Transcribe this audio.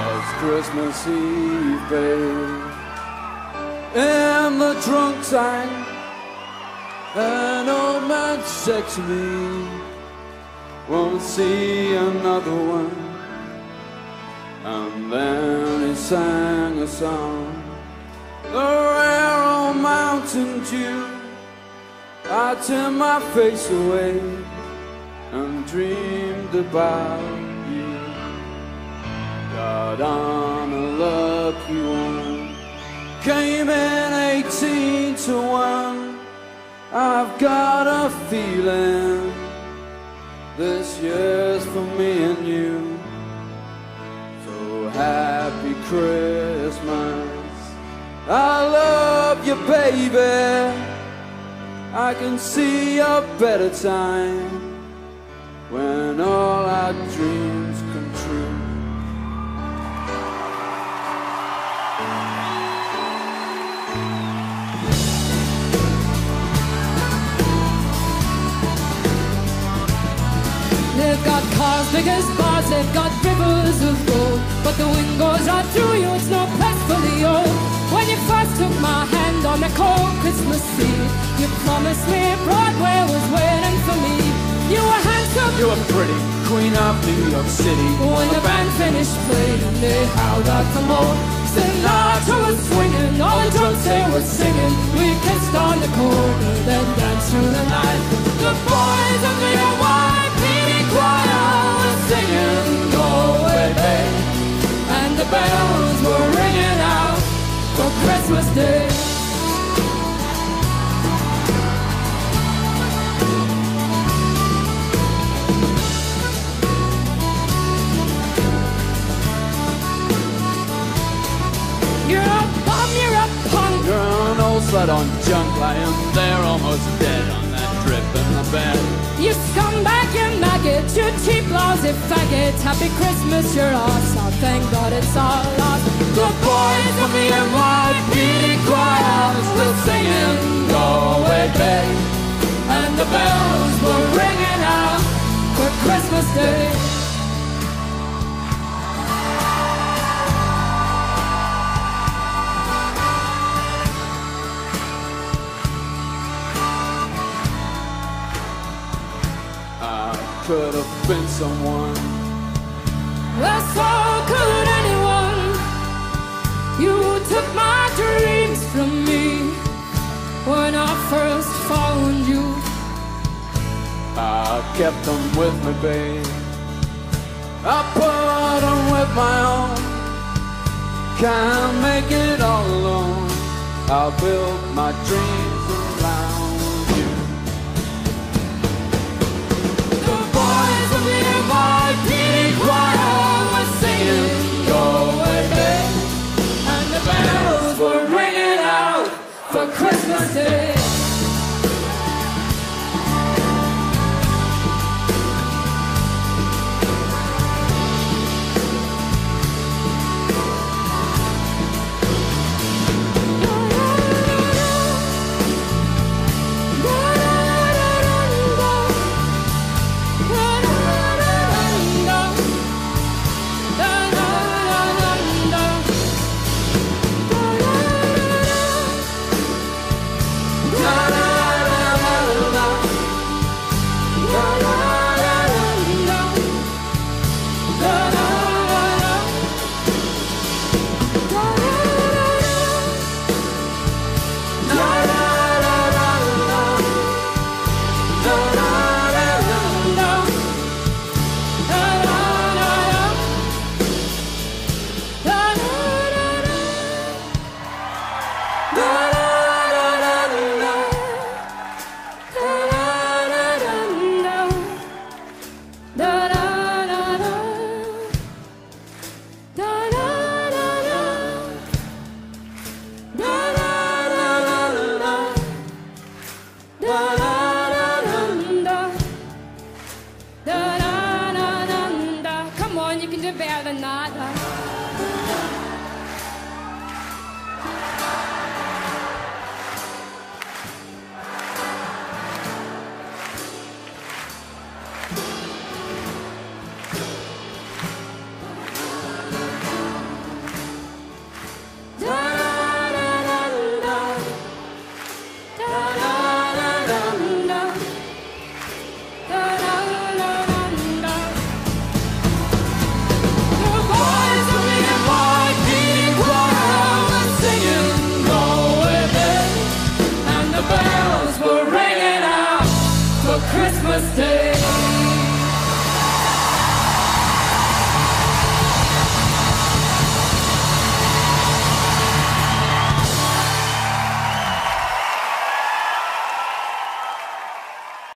'Twas Christmas Eve, babe. In the drunk tank, an old man said to me, Won't see another one. And then he sang a song, the rare old mountain dew. I turned my face away and dreamed about Got on a lucky one, came in 18 to 1. I've got a feeling this year's for me and you. So happy Christmas. I love you, baby. I can see a better time when all our dreams come true. Cars big as bars, they've got rivers of gold. But the wind goes right through you, it's no place for the old. When you first took my hand on a cold Christmas Eve, you promised me Broadway was waiting for me. You were handsome, You were pretty, queen of New York City. when the band finished playing, they howled out for more. Sinatra was swinging, all the drums they were singing. We kissed on the corner, then danced through the night. The boys of the slut on junk lying there almost dead on that drip in the bed. You scumbag, you maggot, you cheap lousy faggot. Happy Christmas, you're awesome. Oh, thank God it's all lost. The boys from the NYPD choirs were singing, Galway Bay. And the bells were ringing out for Christmas Day. Could have been someone. Well, so could anyone. You took my dreams from me when I first found you. I kept them with me, babe. I put them with my own. Can't make it all alone. I'll build my dreams for Christmas Day.